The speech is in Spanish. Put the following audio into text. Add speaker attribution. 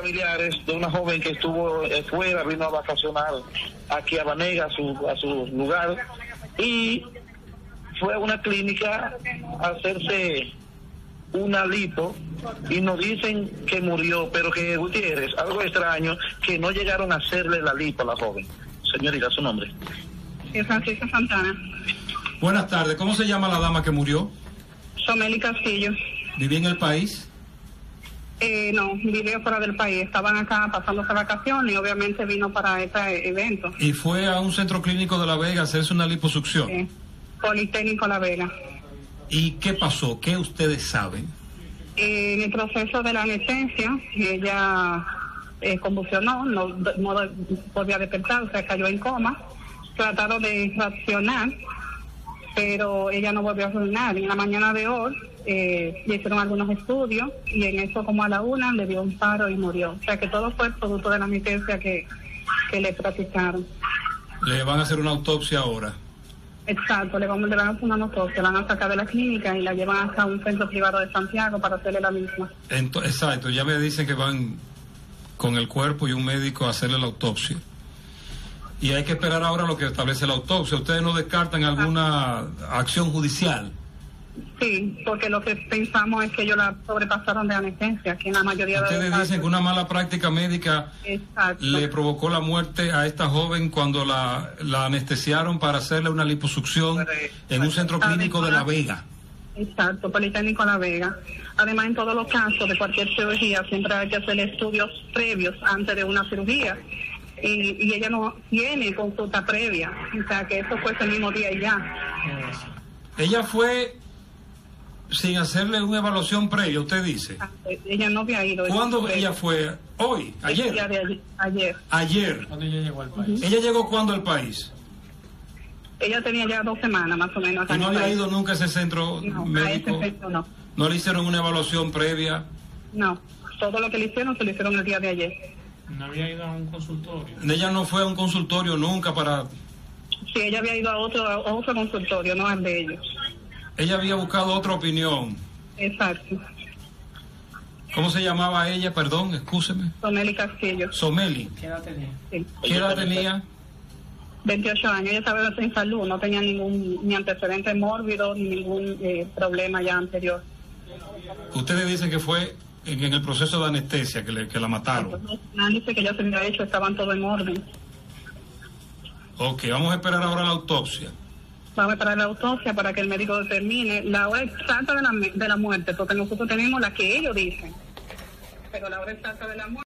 Speaker 1: familiares de una joven que estuvo eh, fuera, vino a vacacionar aquí a Banega, a su, a su lugar, y fue a una clínica a hacerse una lipo y nos dicen que murió, pero que Gutiérrez, algo extraño, que no llegaron a hacerle la lipo a la joven. Señorita, su nombre.
Speaker 2: Es Francisca Santana.
Speaker 3: Buenas tardes, ¿cómo se llama la dama que murió?
Speaker 2: Someli Castillo.
Speaker 3: ¿Vivía en el país?
Speaker 2: Eh, no, vivía fuera del país. Estaban acá pasándose vacaciones y obviamente vino para este evento.
Speaker 3: ¿Y fue a un centro clínico de La Vega a hacerse una liposucción?
Speaker 2: Sí. Politécnico La Vega.
Speaker 3: ¿Y qué pasó? ¿Qué ustedes saben?
Speaker 2: Eh, en el proceso de la anestesia, ella eh, convulsionó, no, no podía despertar, o sea, cayó en coma. Trataron de reaccionar, pero ella no volvió a reaccionar. En la mañana de hoy eh, le hicieron algunos estudios y en eso como a la una le dio un paro y murió. O sea que todo fue producto de la anestesia que, que le practicaron.
Speaker 3: Le van a hacer una autopsia ahora.
Speaker 2: Exacto, le, vamos, le van a hacer una autopsia, la van a sacar de la clínica y la llevan hasta un centro privado de Santiago para hacerle la misma.
Speaker 3: Exacto, ya me dicen que van con el cuerpo y un médico a hacerle la autopsia. Y hay que esperar ahora lo que establece la autopsia. ¿Ustedes no descartan alguna acción judicial?
Speaker 2: Sí, porque lo que pensamos es que ellos la sobrepasaron de anestesia, que en la mayoría de
Speaker 3: Ustedes dicen que una mala práctica médica
Speaker 2: Exacto.
Speaker 3: le provocó la muerte a esta joven cuando la, la anestesiaron para hacerle una liposucción en un centro clínico de La Vega.
Speaker 2: Exacto, Politécnico La Vega. Además, en todos los casos de cualquier cirugía siempre hay que hacer estudios previos antes de una cirugía. Y, y ella no tiene consulta previa, o sea que eso fue ese mismo día y ya.
Speaker 3: Ella fue sin hacerle una evaluación previa, usted dice.
Speaker 2: Ella no había ido.
Speaker 3: ¿Cuándo ella fue? Hoy,
Speaker 2: el día
Speaker 3: ayer.
Speaker 2: de ayer. ayer.
Speaker 3: Ayer.
Speaker 4: ¿Cuándo ella llegó al país?
Speaker 3: ¿Ella llegó cuándo al país?
Speaker 2: Ella tenía ya dos semanas más o menos.
Speaker 3: ¿Y no había
Speaker 2: país.
Speaker 3: ido nunca a ese centro
Speaker 2: No, a
Speaker 3: médico?
Speaker 2: ese centro no.
Speaker 3: ¿No le hicieron una evaluación previa?
Speaker 2: No, todo lo que le hicieron se lo hicieron el día de ayer.
Speaker 4: No había ido a un consultorio.
Speaker 3: Ella no fue a un consultorio nunca para...
Speaker 2: Sí, ella había ido a otro, a otro consultorio, no al de ellos.
Speaker 3: Ella había buscado otra opinión.
Speaker 2: Exacto.
Speaker 3: ¿Cómo se llamaba ella? Perdón, excúseme.
Speaker 2: Someli Castillo.
Speaker 3: Someli.
Speaker 4: ¿Qué edad tenía?
Speaker 2: Sí.
Speaker 3: ¿Qué edad tenía?
Speaker 2: 28 años, ella estaba en salud, no tenía ningún ni antecedente mórbido ni ningún eh, problema ya anterior.
Speaker 3: Ustedes dicen que fue en, en el proceso de anestesia que, le- que la mataron.
Speaker 2: Los análisis que ya se había hecho estaban todo en orden.
Speaker 3: Ok, vamos a esperar ahora la autopsia.
Speaker 2: Vamos a esperar la autopsia para que el médico determine la hora exacta de la, de la muerte, porque nosotros tenemos la que ellos dicen, pero la hora exacta de la muerte.